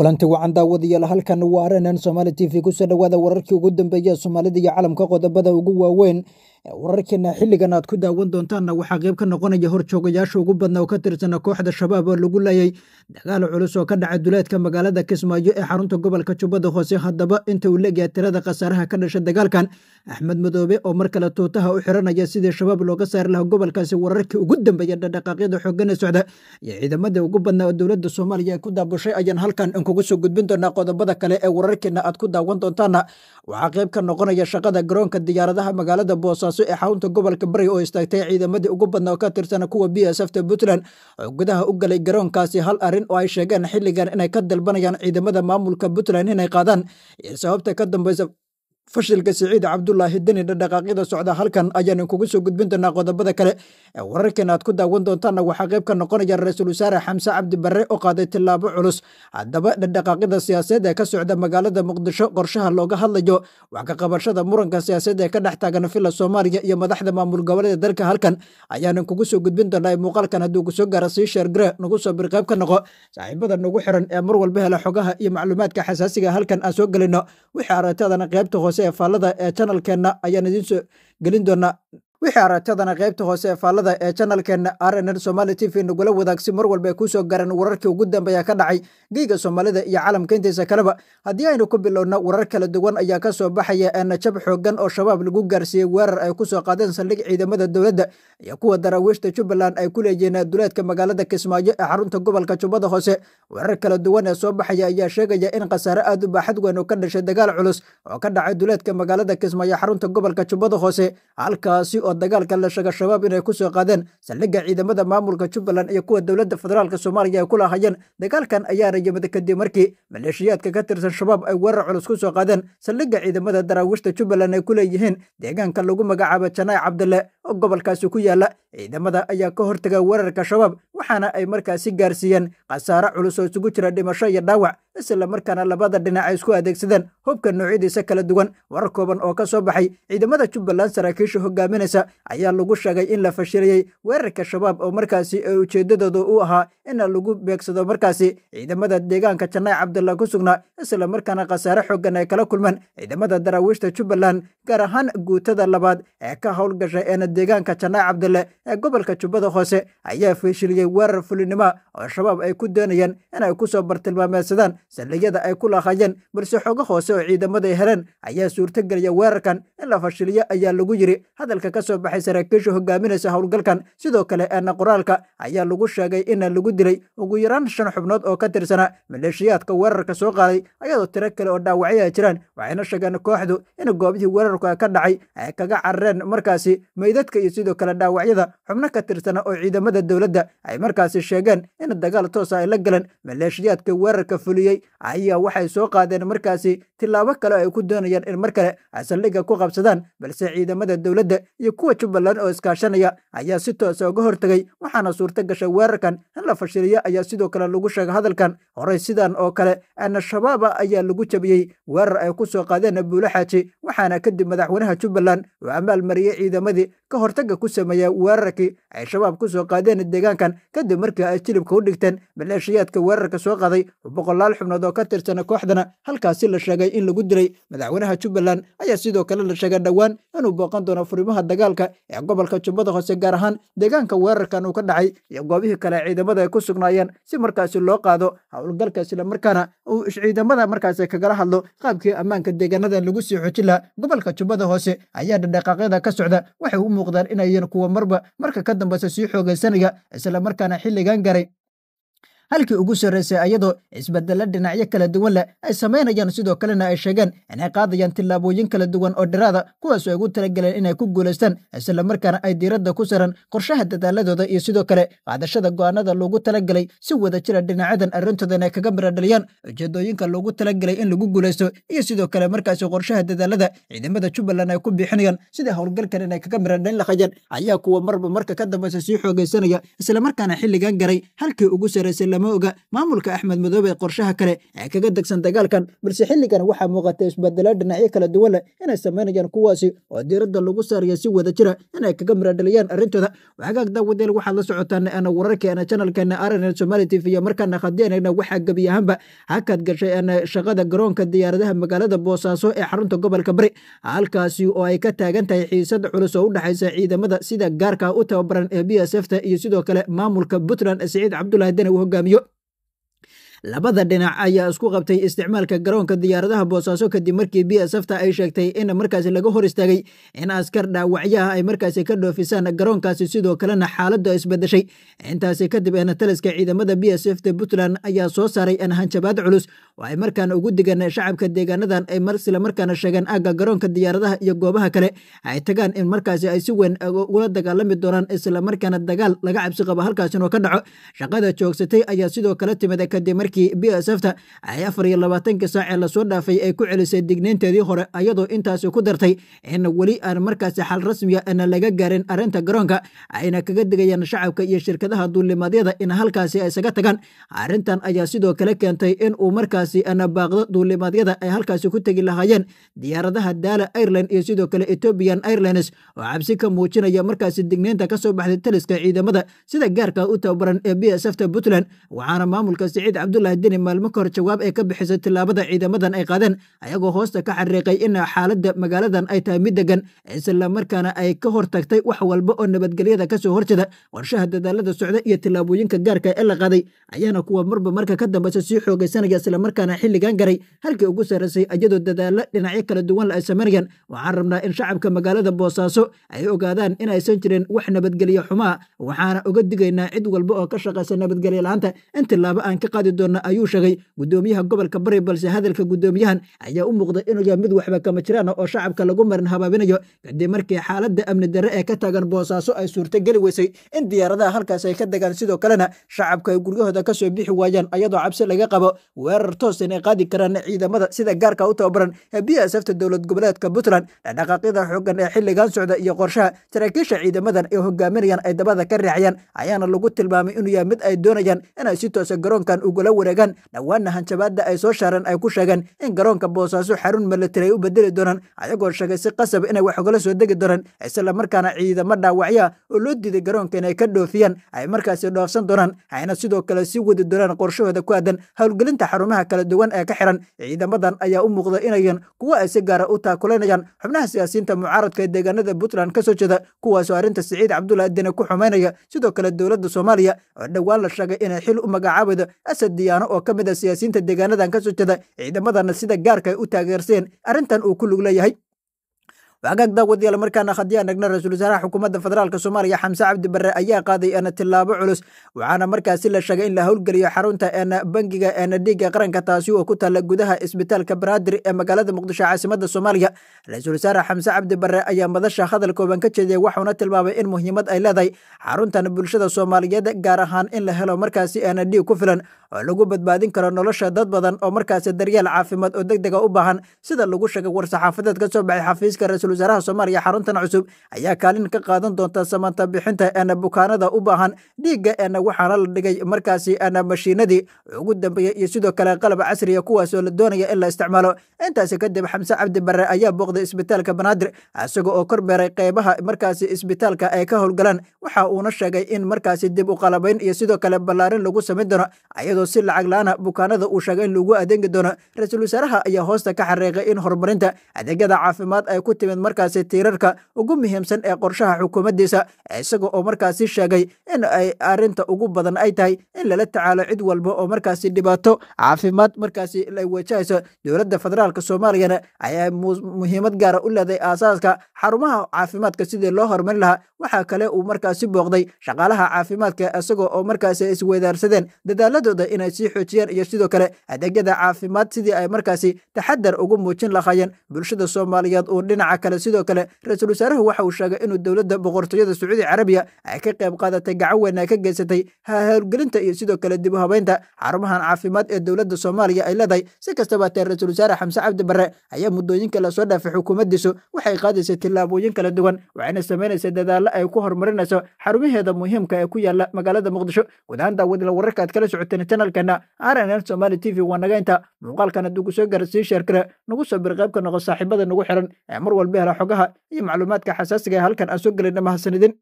kulanti wacan daawadayaal halkan waa arnn somaali t v ku soo dhowaada wararkii ugu dambeeya soomaalida iyo calamka qodobada ugu waaweyn wararkeena xilligan aad ku daawan doontaanna waxaa qayb ka noqonaya horjoogayaasha ugu badna oo ka tirsana kooxda shabaab oo lagu leeyay dagaal culus oo ka dhaca duleedka magaalada kismaayo ee xarunta gobolka jubbada hoose. Haddaba inta uu leegyahay tirada khasaaraha ka dhasha dagaalkan axmed madoobe oo mar kale tuutaha u xiranaya sidii shabaab looga saari lahaa gobolkaasi wararkii ugu dambeeya dhaqaaqyada xoogana socda iyo ciidamadii ugu badnaa oo dowladda soomaaliya ku daabushay ayaan halkan inkugu soo gudbin doonaa qodobada kale ee wararkeena aad ku daawan doontaana waxaa qayb ka noqonaya shaqada garoonka diyaaradaha magaalada boosaaso ee xarunta gobolka bari oo istaagtay ciidamadii ugu badnaa oo ka tirsana kuwa b s f ta puntland. Oo gudaha u galay garoonkaasi hal arrin oo ay sheegeen xilligan inay ka dalbanayaan ciidamada maamulka puntland inay qaadaan. Iyo sababta ka dambeysa fashilka siciid cabdulaahi deni dhaqaaqyada socda halkan ayaan inkugu soo gudbin doonaa qodobada kale ee wararkeena aad ku daawan doontaana waxaa qayb ka noqonaya ra'iisul wasaare xamse cabdi barre oo qaaday tillaabo culus. Haddaba dhaqaaqyada siyaasadeed ee ka socda magaalada muqdisho qorshaha looga hadlayo wax ka qabashada muranka siyaasadeed ee ka dhex taagan villa soomaaliya iyo madaxda maamul goboleeda dalka halkan. Ayaan inkugu soo gudbin doonaa muuqaalkan hadduu ku soo gaara sii sheergare nagu soo bir qayb ka noqo saaxiibada nagu xiran ee mar walba hela xogaha iyo macluumaadka xasaasiga halkan aan soo gelino wixii aragtadana qaybta hoose ee faallada ee janalkeenna ayaan idiin soo gelin doonaa wixii aragtadana qaybta hoose ee faallada ee janalkeenna rnn somaali t v nagula wadaag si mar walba ay ku soo garan wararkii ugu dambeeya ka dhacay geyga soomaalida iyo calamka intiisa kaleba. Haddii aynu ku bilowno warar kala duwan ayaa ka soo baxaya eena jab xoogan oo shabaab lagu gaarsiiyey weerar ay ku soo qaadeen saldhig ciidamada dowladda iyo kuwa daraawiishta jubbaland ay ku leeyihiin duleedka magaalada kismaayo ee xarunta gobolka jubbada hoose. Warar kala duwan ee soo baxaya ayaa sheegaya in khasaare aad u baaxad weyn oo ka dhashay dagaal culus oo ka dhacay duleedka magaalada kismaayo xarunta gobolka jubbada hoose. Halkaasi oo dagaalka la sheega shabaab inay ku soo qaadeen saldhigga ciidamada maamulka jubbaland iyo kuwa dowladda federaalk soomaaliya ay ku lahayeen dagaalkan ayaana yimid kadib markii maleeshiyaadka ka tirsan shabaab ay weerar culus ku soo qaadeen. Saldhigga ciidamada daraawiishta jubbaland ay ku leeyihiin deegaanka lagu magacaabo janaay cabdille oo gobolkaasi ku yaalla ciidamada ayaa ka hortaga weerarka shabaab waxaana ay markaasi gaarsiiyeen khasaare culus oo isugu jira dhimasho iyo dhaawac isla markaana labada dhinac ay isku adeegsadeen hubka noocyadiisa kala duwan. Warar kooban oo ka soo baxay ciidamada jubbaland saraakiisha hogaaminaysa ayaa lagu sheegay in la fashiliyey weerarka shabaab oo markaasi ee ujeeddadooda u ahaa in lagu beegsado. Markaasi ciidamada deegaanka janaay cabdilla ku sugnaa isla markaana khasaare xoogan ay kala kulmeen ciidamada daraawiishta jubbaland gaar ahaan guutada labaad ee ka howlgasha eena deegaanka janaay cabdille ee gobolka jubbada hoose ayaa fashiliyey weerar fulinimo oo shabaab ay ku doonayeen inay ku soo bartilmaameedsadaan saldhigyada ay ku lahaayeen balse xogo hoose oo ciidamada ay heleen ayaa suurtogeliya weerarkan in la fashiliyo ayaa lagu yiri hadalka ka soo baxay saraakiisha hogaaminaysa howlgalkan. Sidoo kale eena qoraalka ayaa lagu sheegay in lagu dilay ugu yaraan shan xubnood oo ka tirsana maleeshiyaadka weerarka soo qaaday ayadoo tiro kale oo dhaawacyo ay jiraan waxayna sheegeen kooxdu in goobihii weerarka ka dhacay ay kaga carareen markaasi meydadka iyo sidoo kale dhaawacyada xubno ka tirsana oo ciidamada dowladda ay markaasi sheegeen in dagaal toosa ay la galeen maleeshiyaadka weerarka fuliyey ayaa waxay soo qaadeen markaasi tilaabo kale ay ku doonayaan in mar kale ay saldhigga ku qabsadaan balse ciidamada dowladda iyo kuwa jubbaland oo iskaashanaya ayaa si toosa uga hortegay waxaana suurto gashay weerarkan in la fashiliyo ayaa sidoo kale lagu sheegay hadalkan. Horey sidan oo kale ana shabaaba ayaa lagu jabiyey weerar ay ku soo qaadeen buulo xaaji waxaana kadib madaxweynaha jubbaland oo amaal mariyey ciidamadii ka hortagga ku sameeya weerarkii ay shabaab ku soo qaadeen deegaankan. Kadib markii ay jilibka u dhigteen maleeshiyaadka weerarka soo qaaday boqolaal xubnood oo ka tirsana kooxdana halkaasi la sheegay in lagu dilay madaxweynaha jubbaland. Ayaa sidoo kale la sheegay dhowaan inuu booqan doono furimaha dagaalka ee gobolka jubbada hoose gaar ahaan deegaanka weerarkan uu ka dhacay iyo goobihii kale ciidamada ay ku sugnaayeen. Si markaasi loo qaado howlgalka islamarkaana uu ciidamada markaasi kagala hadlo qaabkii ammaanka deegaanada lagu sii xojin laha gobolka jubbada hoose ayaa dhadhaqaaqyada ka socda. Waxay u muuqdaan inayan kuwa marba marka ka dambeysa sii xoogaysanaya islamarkaana xilligan garay halkii ugu sarraysay ayadoo isbedelo dhinacyo kala duwan leh ay samaynayaan sidoo kalena ay sheegeen inay qaadayaan tillaabooyin kala duwan oo dhiraada kuwaas ay ugu talagaleen inay ku guulaystaan islamarkaana ay diiradda ku saran qorshaha dadaaladooda iyo sidoo kale qaadashada go'aanada loogu talagelay si wada jira dhinacyadan arrintooda inay kaga miradhaliyaan ujeedooyinka loogu talagelay in lagu guulaysto iyo sidoo kale markaasi qorshaha dadaalada ciidamada jubbaland ay ku bixinayaan sidai howlgalkan inay kaga miradhalin lahayeen ayaa kuwa marba marka ka dambeysa sii xoogaysanaya islamarkaana xilligan garay halkii ugu sarraysay lama oga maamulka axmed madoobe qorshaha kale ee kaga degsan dagaalkan balse xilligan waxaa muuqata isbedelo dhinacyo kala duwan leh inay samaynayaan kuwaasi oo diiradda lagu saaraya si wada jira inay kaga miradhaliyaan arrintooda. Daawadeel waxaad la socotaan wararkeena chanalkeena arn somali t v iyo markaana khadiyanayna waxaa gebi ahaanba. Hakad gashay shaqada garoonka diyaaradaha magaalada boosaaso ee xarunta gobolka bari halkaasi oo ay ka taagan tahay xiisad culus oo u dhexaysa ciidamada sida gaarka u tababaran ee b s f ta iyo sidoo kale maamulka puntland siciid cabdulahi dene uu yo, labada dhinac ayaa isku qabtay isticmaalka garoonka diyaaradaha boosaaso kadib markii b s f ta ay sheegtay in markaasi laga hor istaagay in askar dhaawacyaha ay markaasi ka dhoofisaan garoonkaasi. Sidoo kalena xaaladdu isbedeshay intaasi kadib eena taliska ciidamada b s f ta puntland ayaa soo saaray an hanjabaad culus oo ay markaana ugu digan shacabka deegaanadan ay isla markaana sheegeen aagga garoonka diyaaradaha iyo goobaha kale. Ay tagaan in markaasi ay si weyn ula dagaalami doonaan isla markaana dagaal laga cabsi qabo halkaasin oo ka dhaco. Shaqada joogsatay ayaa sidoo kale timid kadib markii b s f ta ay afar iyo labaatankii saac ee la soo dhaafay ay ku celisay digniinteedii hore ayadoo intaasi ku dartay in weli aan markaasi xal rasmiya ana laga gaarin arrinta garoonka ayna kaga digayaan shacabka iyo shirkadaha duulimaadyada in halkaasi ay isaga tagaan. Arrintan ayaa sidoo kale keentay in uu markaasi ana baaqdo duulimaadyada ay halkaasi ku tegi lahaayeen diyaaradaha daala airline iyo sidoo kale ethiopian airlines oo cabsi ka muujinaya markaasi digniinta ka soo baxday taliska ciidamada sida gaarka u tababaran ee b s f ta puntland waxaana maamulka siciid cabdulahi deni maalmo ka hor jawaab ay ka bixisay tillaabada ciidamadan ay qaadeen ayagoo hoosta ka xariiqay in xaaladda magaaladan ay tahay mid degan isla markaana ay ka hortagtay wax walba oo nabadgelyada ka soo horjeeda. Qorshaha dadaalada socda iyo tillaabooyinka gaarka ee la qaaday ayaana kuwa marba marka ka dambeysa sii xoogaysanaya islamarkaana xilligan garay. Halkii ugu sarraysay iyadoo dadaalo dhinacyo kala duwan la ay samaynayaan waxaan rabnaa in shacabka magaalada boosaaso ay ogaadaan inaysan jirin wax nabadgelyo xumaa waxaana uga digaynaa cid walba oo ka shaqaysa nabadgelyo la'aanta. In tillaabo aan ka qaadi doona ayuu sheegay gudoomiyaha gobolka bari balse hadalka gudoomiyahan ayaa u muuqday inuu yahay mid waxba kama jiraan oo shacabka lagu marin habaabinayo. Kadib markii xaaladda amni darre ee ka taagan boosaaso ay suurtogeli weysay in diyaaradaha halkaas ay ka degaan sidoo kalena shacabka ay guryahooda ka soo bixi waayaan ayadoo cabsi laga qabo weerar toos inay qaadi karaan ciidamada sida gaarka u tababaran. Ee b s f ta dowlad goboleedka puntland dhaqaaqyada xoogan ee xilligan socda iyo qorshaha saraakiisha ciidamadan ay hogaaminayaan ay dabada ka riixayaan ayaana lagu tilmaamay inuu yahay mid ay doonayaan inay si toosa garoonkan ugula wareegaan dhowaana hanjabaadda ay soo shaareen ay ku sheegeen in garoonka boosaaso xarun milatari ay u bedeli doonaan ayagoo sheegay si qasab inay wax ugala soo degi doonaan isla markaana ciidamo dhaawacyaa oo loo diiday garoonka inay ka dhoofiyaan ay markaasi dhoofsan doonaan ayna sidoo kale sii wadi doonaan qorshahooda ku aadan. Howlgelinta xarumaha kala duwan ee ka xiran ciidamadan ayaa u muuqda inayan kuwo ay si gaara u taakulanayaan xubnaha siyaasiyiinta mucaaradka ee deegaanada puntland ka soo jeeda kuwaasoo arrinta siciid cabdulahi dene ku xumaynaya sidoo kale dowladda soomaaliya oo dhowaan la sheegay inay xil u magacaabaydo asad diyaano oo ka mid a siyaasiyiinta deegaanadan ka soo jeeda ciidamadana sida gaarka ay u taageerseen arrintan uu ku lug leeyahay wagaag daawadayaal markaana haddii aan eegna ra'iisul wasaaraha xukuumadda federaalk soomaaliya xamse cabdi barre ayaa qaaday eena tillaabo culus waxaana markaasi la sheegay in la howlgeliyo xarunta eena bangiga eena dhiigga qaranka taasi oo ku taalla gudaha isbitaalka banaadir ee magaalada muqdisho caasimada soomaaliya. Ra'iisul wasaare xamse cabdi barre ayaa madasha hadal kooban ka jeediyey waxauna tilmaamay in muhiimad ay leedahay xaruntan bulshada soomaaliyeed gaar ahaan in la helo markaasi eena dhiig ku filan oo lagu badbaadin karo nolosha dad badan oo markaasi daryeel caafimaad oo deg dega u baahan. Sida lagu sheegay war-saxaafadeed ka soo baxay xafiiska ra'isul wasaaraha soomaaliya xaruntan cusub ayaa kaalin ka qaadan doonta samanta bixinta eena bukaanada u baahan dhiigga eena waxaana la dhigay markaasi eena mashiinadii. Ugu dambeeyey iyo sidoo kale qalab casriya kuwaas oo la doonaya in la isticmaalo. Intaasi kadib xamse cabdi barre ayaa booqday isbitaalka banaadir isaga oo kormeeray qeybaha markaasi isbitaalka ay ka howlgalaan. Waxa uuna sheegay in markaasi dib u qalabayn iyo sidoo kale ballaarin lagu samayn doono iyadoo si lacag la'aana bukaanada uu sheegay in lagu adeegi doono. Ra'iisul wasaaraha ayaa hoosta ka xariiqay in horumarinta adeegyada caafimaad ay ku timid markaasi tiirarka ugu muhiimsan ee qorshaha xukuumaddiisa isaga oo markaasi sheegay in ay arrinta ugu badan ay tahay in lala tacaalo cid walba oo markaasi dhibaato caafimaad markaasi ay wajahayso dowladda federaalk soomaaliyana ayaa muhiimad gaara u leedahay aasaaska xarumaha caafimaadka sidii loo horumarin lahaa. Waxaa kale uu markaasi booqday shaqaalaha caafimaadka isaga oo markaasi isweydaarsadeen dadaaladooda inay sii xoojiyaan iyo sidoo kale adeegyada caafimaad sidii ay markaasi taxadar ugu muujin lahaayeen. Bulshada soomaaliyeed uu dhinaca kale sidoo kale ra'iisul wasaaruhu waxa uu sheegay inuu dowladda boqortooyada sacuudi carabiya ay ka qayb qaadatay gacan weyn ay ka geysatay howlgelinta iyo sidoo kale dib u habeynta xarumahan caafimaad ee dowladda soomaaliya ay leedahay. Si kastaba tee ra'iisul wasaare xamse cabdi barre ayaa muddooyinka la soo dhaafay xukuumaddiisu waxay qaadaysay tillaabooyin kala duwan waxayna samaynaysa dadaallo ay ku horumarinayso xarumaheeda muhiimka ee ku yaalla magaalada muqdisho. Guud ahaan daawadila wararka kala socoteen chanalkeena rnn somali t v waa naga inta muuqaalkan hadduu soo gaara sii sheer nagu soo bir qayb ka noqo saaxiibada nagu xiran ee mar walba hela xogaha iyo macluumaadka xasaasiga ee halkan aan soo gelayna mahadsanidin